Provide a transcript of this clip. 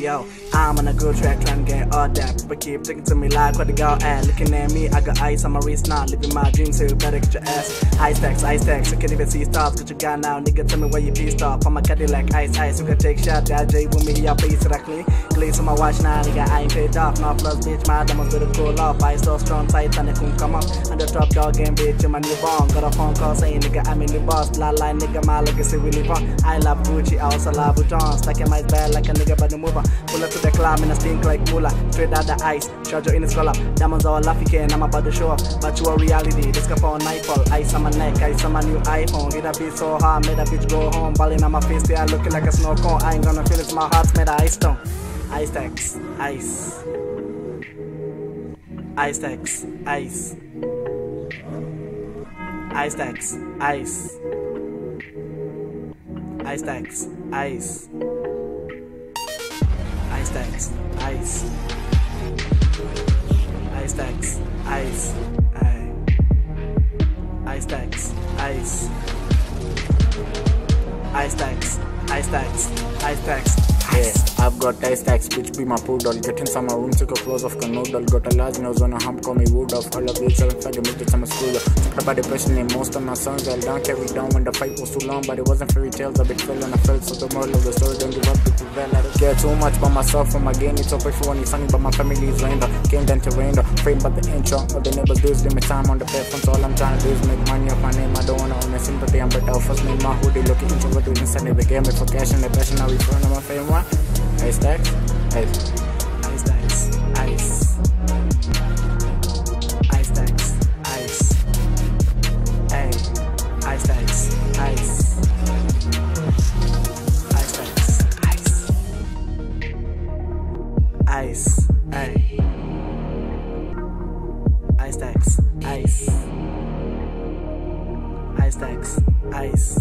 Yo, I'm on a good track trying to get all that. People keep taking to me like what the girl at. Looking at me, I got ice on my wrist now. Living my dreams, so you better get your ass. Ice stacks, ice stacks, you can't even see stars. Cause you got now, nigga, tell me where you pissed off. I'm a Cadillac, ice, ice, you can take shot. That J with me, y'all please, that I clean. Glaze on my watch now, nigga, I ain't paid off. Now plus, bitch, my diamonds better cool off. Ice so strong, tight, and it couldn't come up. I'm the top dog game, bitch, in my new bong. Got a phone call saying, nigga, I'm in the boss. La line, nigga, my legacy really fun. I love Gucci, I also love Vuitton. Stacking my bad like a nigga, but the mover. Pull up to the club, and I stink like Mula. Straight out the ice, charge in the up. Diamonds all laughy can, I'm about to show off. But you a reality, this cup on nightfall. Ice on my neck, ice on my new iPhone. Hit a beat so hard, made a bitch go home. Balling on my face, they are looking like a snow cone. I ain't gonna feel it, my heart's made of ice stone. Ice stacks, ice. Ice stacks, ice. Ice stacks, ice. Ice stacks, ice. Ice stacks, ice. Ice stacks, ice. Ice stacks, ice. Ice stacks, ice stacks, ice stacks. Yeah, I've got ice stacks, bitch be my poodle. Get inside my room, take a clothes off canoodle. Got a large nose on a hump, call me wood off. All of you trying to make it, I'm a schooler. Talked about depression in most of my songs. I'll down, carry down when the fight was too long. But it wasn't fairy tales, bit fell and I felt. So the moral of the story, don't give up to prevail. I don't care too much by myself from my game. It's okay for when it's sunny, but my family is rainbow. Came down to rainbow, framed by the intro. All the neighbors do is limit time on the platform. All I'm trying to do is make money off my name. I don't wanna own a sympathy, I'm better off first name my hoodie. Looking introvert to inside the game. For cash and the passion, I return to my fame. Ice stacks? Ice. Ice stacks, ice. Ice stacks, ice. Hey, ice stacks, ice. Ice stacks, ice. Ice, hey. Ice stacks, ice. Ice stacks, ice.